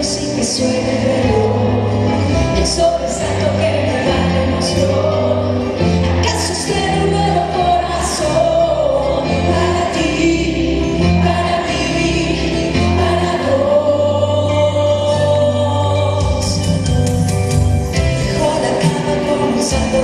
yo sí que soy guerrero, el sobresalto que mi padre nos dio. ¿Acaso es que un nuevo corazón para ti, para ti, para todos? Dejo la cama con un salto